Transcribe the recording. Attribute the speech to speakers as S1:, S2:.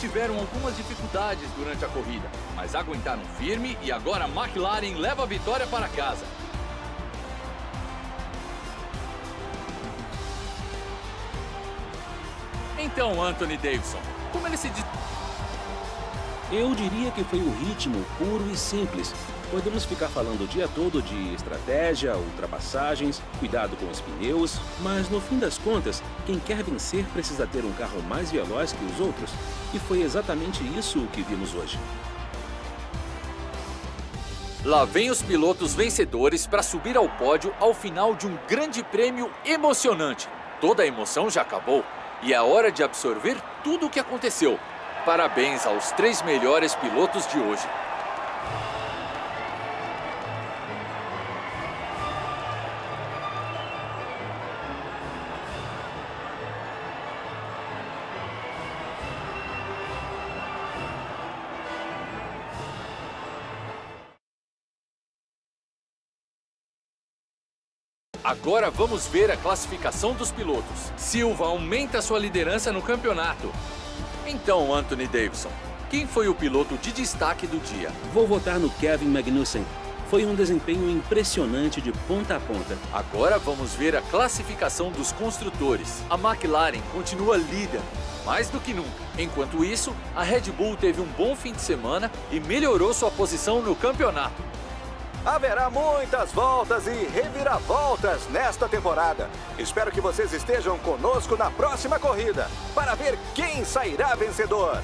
S1: tiveram algumas dificuldades durante a corrida, mas aguentaram firme e agora McLaren leva a vitória para casa. Então, Anthony Davidson, como ele se diz...
S2: Eu diria que foi o ritmo puro e simples. Podemos ficar falando o dia todo de estratégia, ultrapassagens, cuidado com os pneus, mas no fim das contas, quem quer vencer precisa ter um carro mais veloz que os outros. E foi exatamente isso que vimos hoje.
S1: Lá vem os pilotos vencedores para subir ao pódio ao final de um grande prêmio emocionante. Toda a emoção já acabou e é hora de absorver tudo o que aconteceu. Parabéns aos três melhores pilotos de hoje. Agora vamos ver a classificação dos pilotos. Silva aumenta sua liderança no campeonato. Então, Anthony Davidson, quem foi o piloto de destaque do dia?
S2: Vou votar no Kevin Magnussen. Foi um desempenho impressionante de ponta a ponta.
S1: Agora vamos ver a classificação dos construtores. A McLaren continua líder, mais do que nunca. Enquanto isso, a Red Bull teve um bom fim de semana e melhorou sua posição no campeonato.
S3: Haverá muitas voltas e reviravoltas nesta temporada. Espero que vocês estejam conosco na próxima corrida para ver quem sairá vencedor.